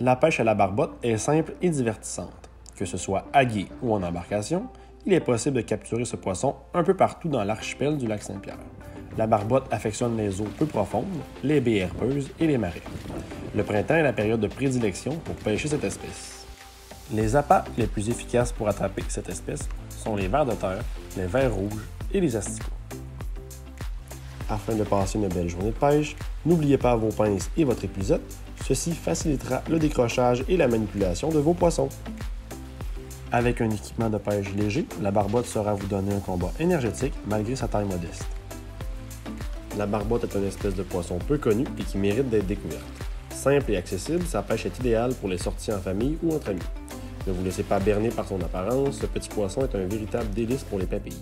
La pêche à la barbotte est simple et divertissante. Que ce soit à gué ou en embarcation, il est possible de capturer ce poisson un peu partout dans l'archipel du lac Saint-Pierre. La barbotte affectionne les eaux peu profondes, les baies herbeuses et les marais. Le printemps est la période de prédilection pour pêcher cette espèce. Les appâts les plus efficaces pour attraper cette espèce sont les vers de terre, les vers rouges et les asticots. Afin de passer une belle journée de pêche, n'oubliez pas vos pinces et votre épuisette. Ceci facilitera le décrochage et la manipulation de vos poissons. Avec un équipement de pêche léger, la barbotte saura vous donner un combat énergétique malgré sa taille modeste. La barbotte est une espèce de poisson peu connu et qui mérite d'être découverte. Simple et accessible, sa pêche est idéale pour les sorties en famille ou entre amis. Ne vous laissez pas berner par son apparence, ce petit poisson est un véritable délice pour les papilles.